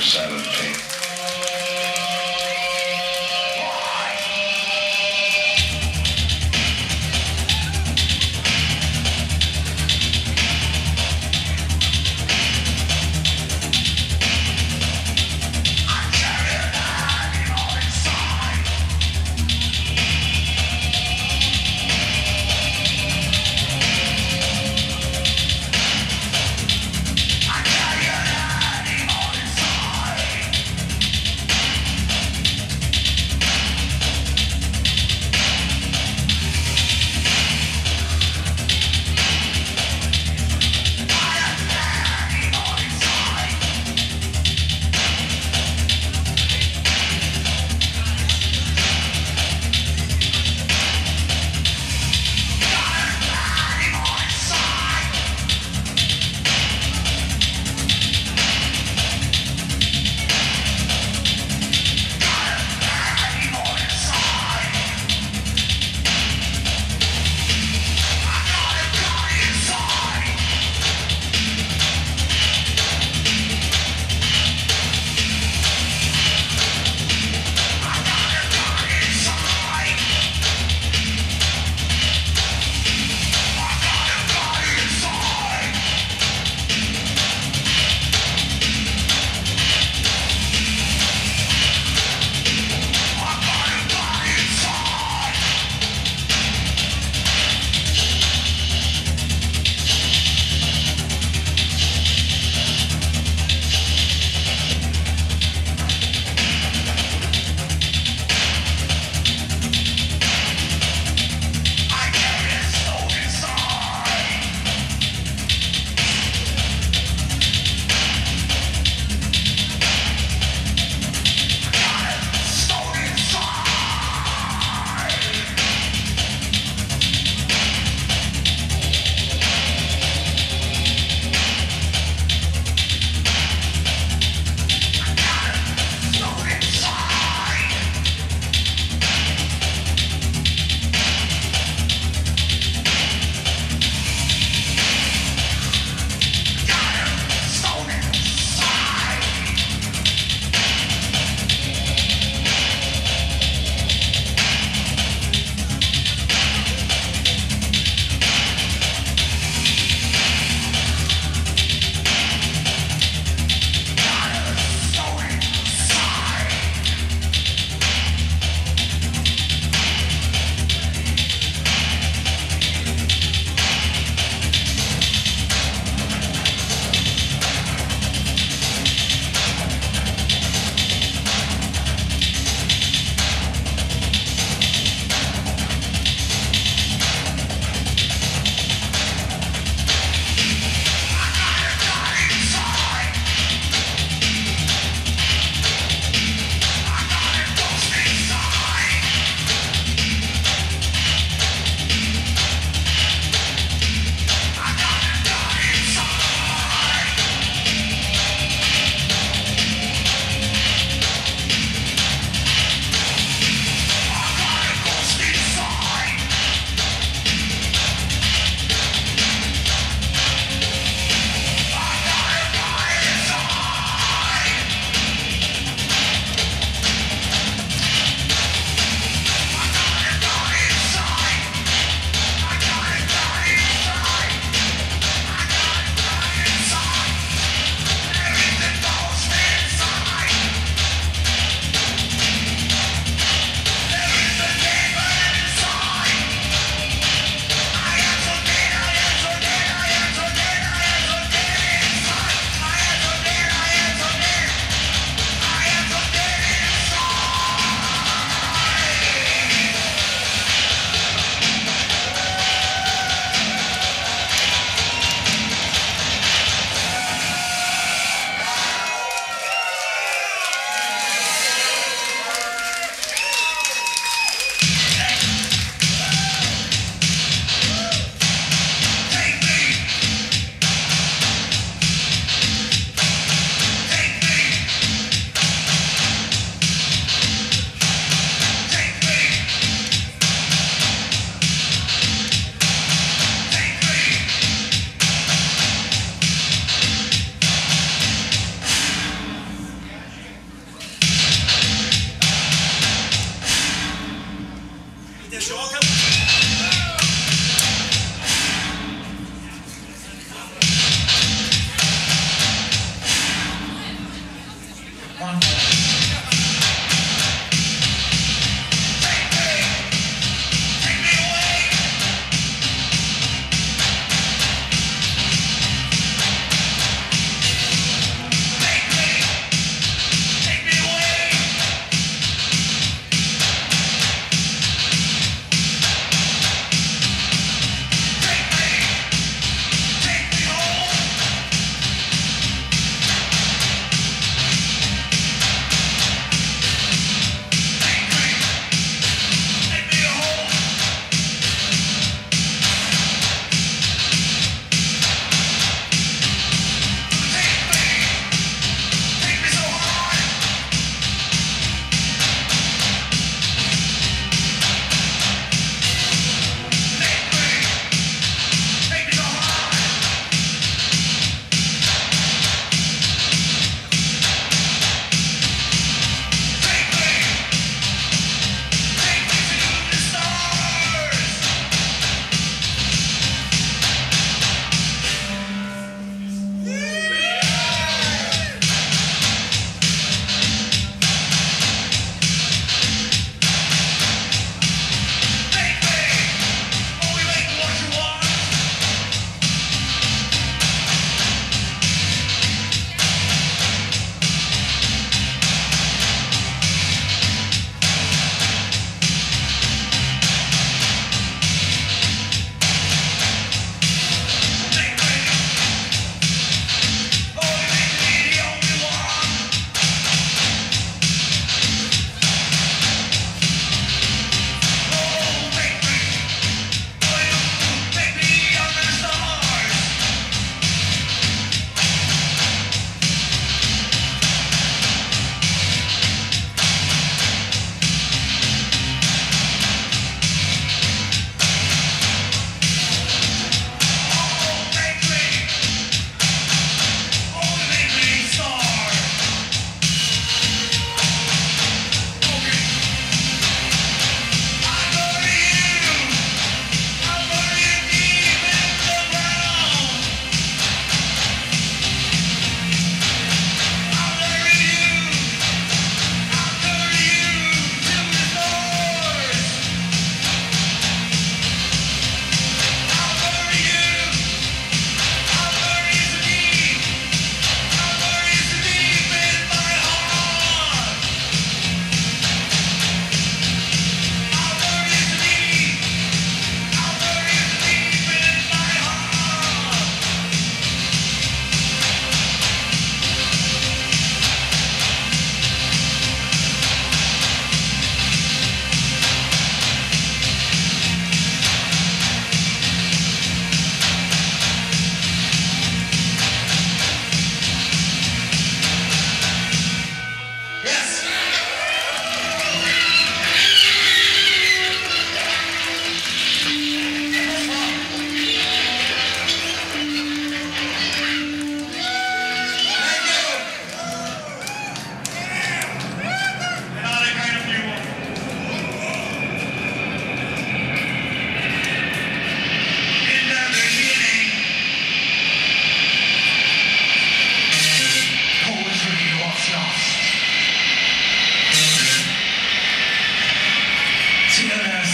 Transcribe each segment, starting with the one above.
17.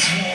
Tears